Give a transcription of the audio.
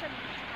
from.